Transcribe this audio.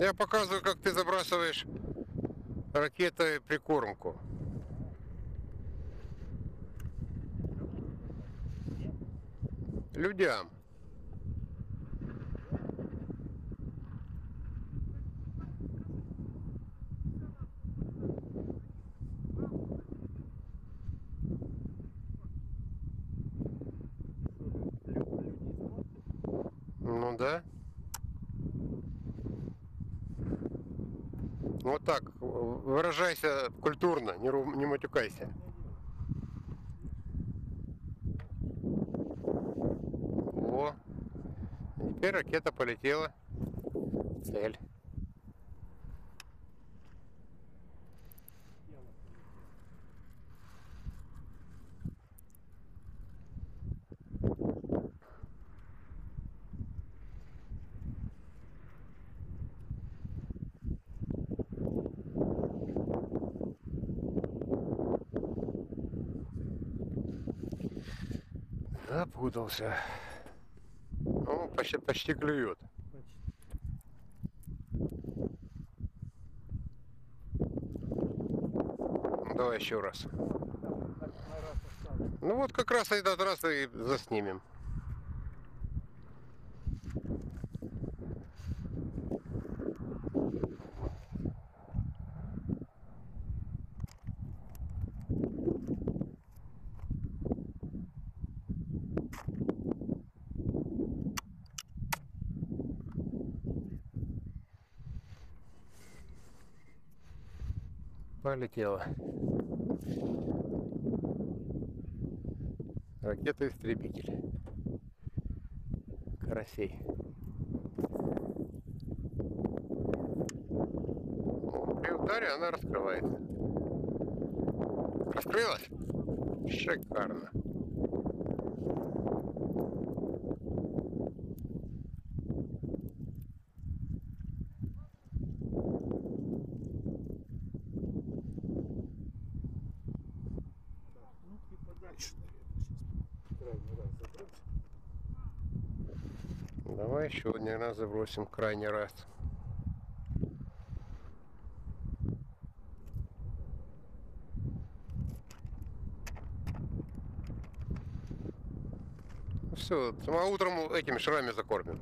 Я показываю, как ты забрасываешь ракетой прикормку. Людям. Ну да. Вот так, выражайся культурно, не, ру- не матюкайся. Во. Теперь ракета полетела. Цель. Запутался. Ну, почти, почти клюет. Ну, Давай еще раз. Ну вот как раз этот раз и заснимем. Полетела. Ракета-истребитель. Карасей. При ударе она раскрывается. Раскрылась? Шикарно. Ну. Давай еще один раз забросим крайний раз. Все, а утром этими шрами закормим.